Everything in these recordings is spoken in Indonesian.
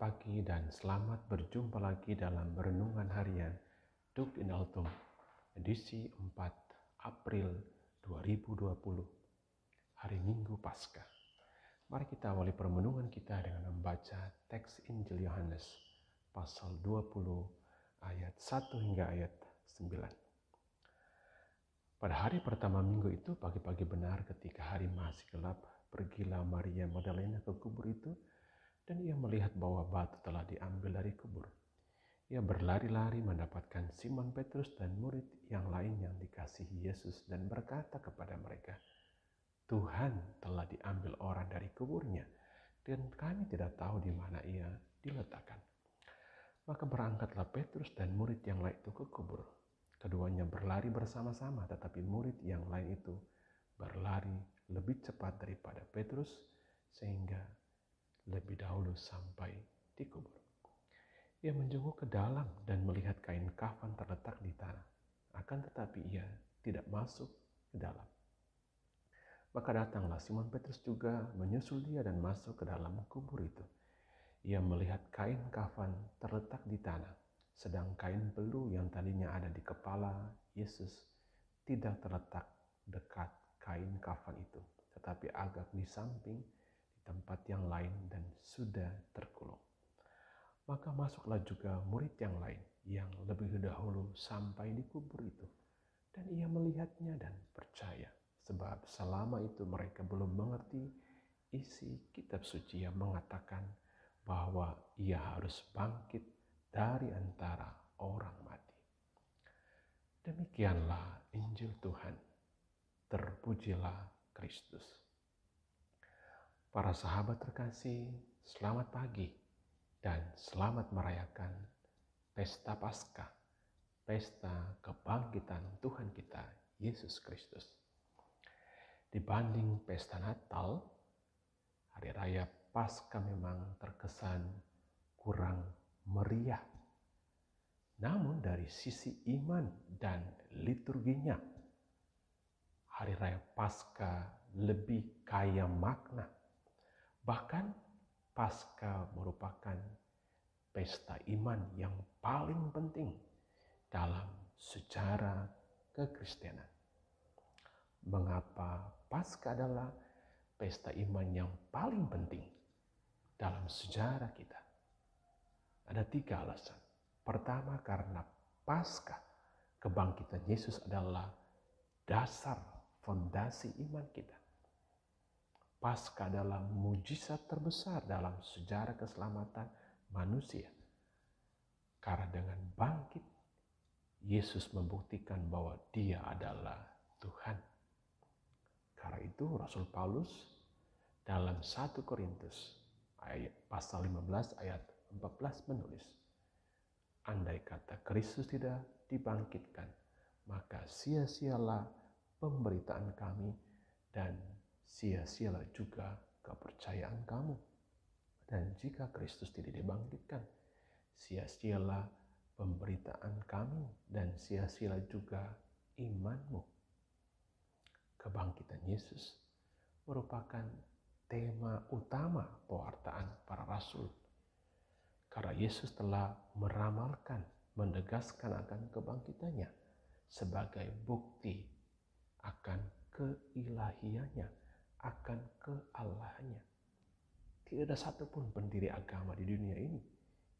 pagi dan selamat berjumpa lagi dalam Renungan Harian Duk in Altum, edisi 4 April 2020, hari Minggu Paskah. Mari kita awali permenungan kita dengan membaca teks Injil Yohanes, pasal 20, ayat 1 hingga ayat 9. Pada hari pertama minggu itu, pagi-pagi benar ketika hari masih gelap, pergilah Maria Magdalena ke kubur itu, dan ia melihat bahwa batu telah diambil dari kubur. Ia berlari-lari mendapatkan Simon Petrus dan murid yang lain yang dikasihi Yesus dan berkata kepada mereka, Tuhan telah diambil orang dari kuburnya dan kami tidak tahu di mana ia diletakkan. Maka berangkatlah Petrus dan murid yang lain itu ke kubur. Keduanya berlari bersama-sama tetapi murid yang lain itu berlari lebih cepat daripada Petrus sehingga lebih dahulu sampai di kubur. Ia menjenguk ke dalam dan melihat kain kafan terletak di tanah. Akan tetapi ia tidak masuk ke dalam. Maka datanglah Simon Petrus juga menyusul dia dan masuk ke dalam kubur itu. Ia melihat kain kafan terletak di tanah, sedang kain belu yang tadinya ada di kepala Yesus tidak terletak dekat kain kafan itu, tetapi agak di samping tempat yang lain dan sudah terkulung. Maka masuklah juga murid yang lain yang lebih dahulu sampai di kubur itu. Dan ia melihatnya dan percaya. Sebab selama itu mereka belum mengerti isi kitab suci yang mengatakan bahwa ia harus bangkit dari antara orang mati. Demikianlah Injil Tuhan. Terpujilah Kristus. Para sahabat terkasih, selamat pagi dan selamat merayakan pesta Paskah, pesta kebangkitan Tuhan kita Yesus Kristus. Dibanding pesta Natal, hari raya Paskah memang terkesan kurang meriah. Namun dari sisi iman dan liturginya, hari raya Paskah lebih kaya makna Bahkan pasca merupakan pesta iman yang paling penting dalam sejarah kekristenan. Mengapa pasca adalah pesta iman yang paling penting dalam sejarah kita? Ada tiga alasan. Pertama karena pasca kebangkitan Yesus adalah dasar fondasi iman kita. Paskah adalah mujizat terbesar dalam sejarah keselamatan manusia. Karena dengan bangkit, Yesus membuktikan bahwa dia adalah Tuhan. Karena itu Rasul Paulus dalam 1 Korintus ayat pasal 15 ayat 14 menulis, Andai kata Kristus tidak dibangkitkan, maka sia-sialah pemberitaan kami dan sia-sialah juga kepercayaan kamu. Dan jika Kristus tidak dibangkitkan, sia-sialah pemberitaan kami dan sia-sialah juga imanmu. Kebangkitan Yesus merupakan tema utama pewartaan para rasul. Karena Yesus telah meramalkan, menegaskan akan kebangkitannya sebagai bukti akan keilahiannya akan kealahannya. Tidak ada satupun pendiri agama di dunia ini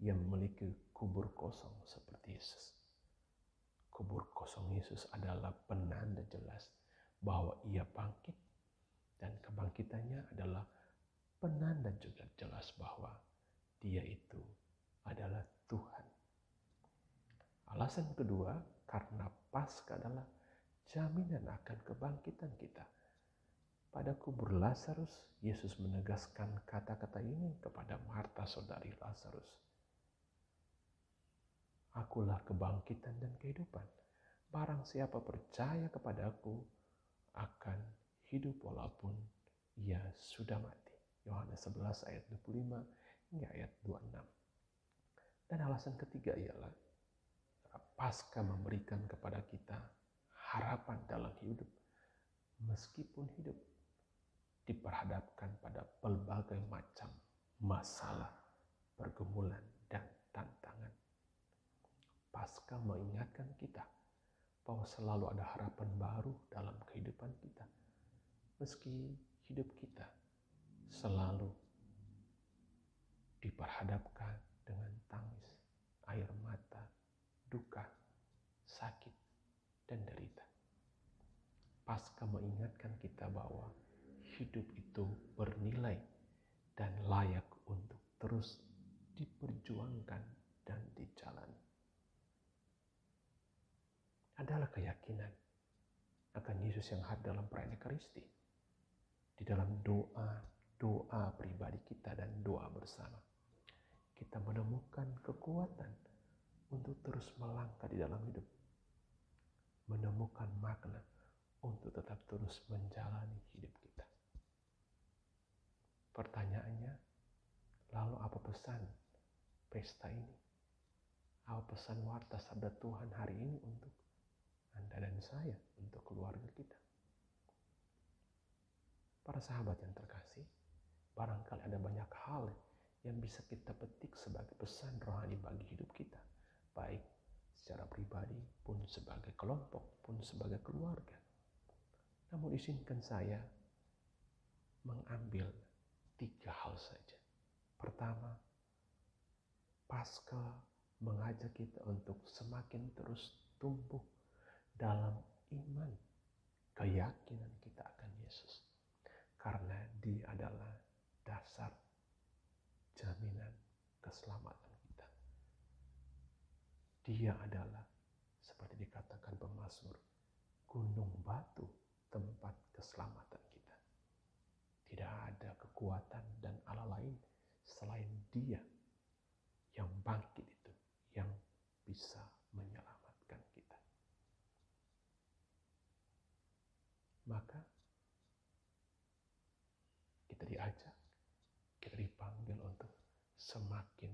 yang memiliki kubur kosong seperti Yesus. Kubur kosong Yesus adalah penanda jelas bahwa ia bangkit dan kebangkitannya adalah penanda juga jelas bahwa dia itu adalah Tuhan. Alasan kedua, karena Paskah adalah jaminan akan kebangkitan kita pada kubur Lazarus, Yesus menegaskan kata-kata ini kepada Marta saudari Lazarus. Akulah kebangkitan dan kehidupan. Barang siapa percaya kepada aku akan hidup walaupun ia sudah mati. Yohanes 11 ayat 25 hingga ayat 26. Dan alasan ketiga ialah pasca memberikan kepada kita harapan dalam hidup meskipun hidup diperhadapkan pada berbagai macam masalah pergumulan, dan tantangan. Pasca mengingatkan kita bahwa selalu ada harapan baru dalam kehidupan kita. Meski hidup kita selalu diperhadapkan dengan tangis, air mata, duka, sakit, dan derita. Pasca mengingatkan kita bahwa hidup itu bernilai dan layak untuk terus diperjuangkan dan dijalani. Adalah keyakinan akan Yesus yang hadir dalam perayaan Ekaristi. Di dalam doa-doa pribadi kita dan doa bersama. Kita menemukan kekuatan untuk terus melangkah di dalam hidup. Menemukan makna untuk tetap terus menjalani hidup kita. Pertanyaannya, lalu apa pesan pesta ini? Apa pesan warta sabda Tuhan hari ini untuk Anda dan saya, untuk keluarga kita? Para sahabat yang terkasih, barangkali ada banyak hal yang bisa kita petik sebagai pesan rohani bagi hidup kita, baik secara pribadi pun sebagai kelompok pun sebagai keluarga. Namun izinkan saya mengambil tiga hal saja. Pertama, pasca mengajak kita untuk semakin terus tumbuh dalam iman, keyakinan kita akan Yesus. Karena dia adalah dasar jaminan keselamatan kita. Dia adalah, seperti dikatakan pemazmur, gunung batu tempat keselamatan tidak ada kekuatan dan Allah lain selain Dia yang bangkit itu, yang bisa menyelamatkan kita. Maka kita diajak, kita dipanggil untuk semakin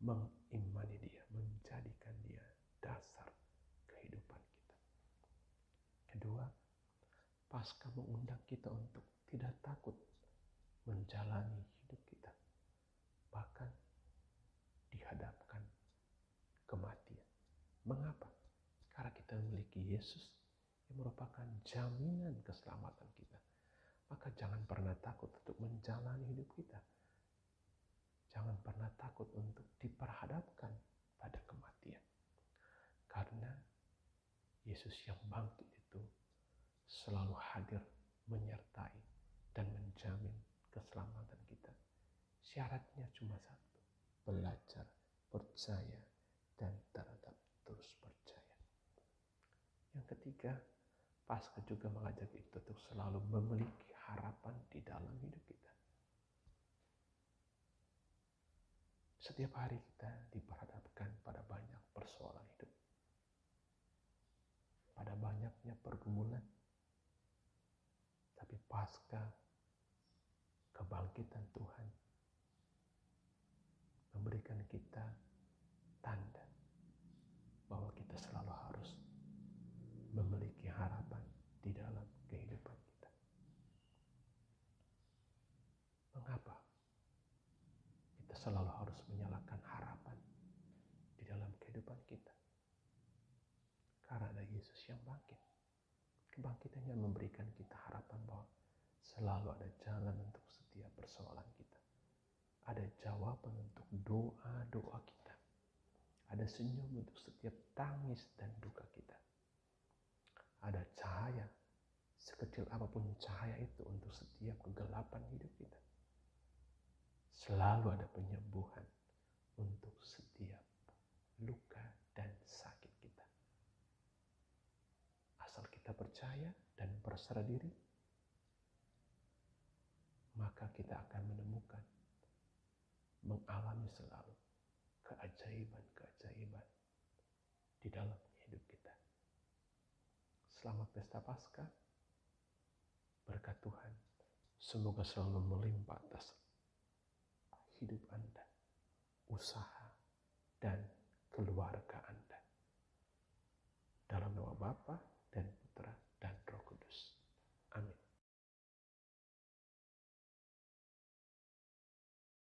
mengimani Dia, menjadikan Dia dasar kehidupan kita. Kedua, pasca mengundang kita untuk tidak takut menjalani hidup kita, bahkan dihadapkan kematian. Mengapa? Karena kita memiliki Yesus yang merupakan jaminan keselamatan kita. Maka jangan pernah takut untuk menjalani hidup kita. Jangan pernah takut untuk diperhadapkan pada kematian. Karena Yesus yang bangkit itu selalu hadir menyertai dan menjamin keselamatan kita. Syaratnya cuma satu, belajar, percaya, dan tetap terus percaya. Yang ketiga, Pasca juga mengajak kita untuk selalu memiliki harapan di dalam hidup kita. Setiap hari kita diperhadapkan pada banyak persoalan hidup. Pada banyaknya pergumulan. Tapi pasca kebangkitan Tuhan memberikan kita tanda bahwa kita selalu harus memiliki harapan di dalam kehidupan kita. Mengapa kita selalu harus menyalakan harapan di dalam kehidupan kita? Karena ada Yesus yang bangkit. Kebangkitannya memberikan kita harapan bahwa selalu ada jalan untuk setiap persoalan kita. Ada jawaban untuk doa-doa kita. Ada senyum untuk setiap tangis dan duka kita. Ada cahaya, sekecil apa pun cahaya itu untuk setiap kegelapan hidup kita. Selalu ada penyembuhan untuk setiap luka dan sakit kita. Asal kita percaya dan berserah diri, kita akan menemukan, mengalami selalu keajaiban-keajaiban di dalam hidup kita. Selamat Pesta Paskah. Berkat Tuhan, semoga selalu melimpah atas hidup Anda, usaha, dan keluarga Anda. Dalam nama Bapa